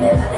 Yeah.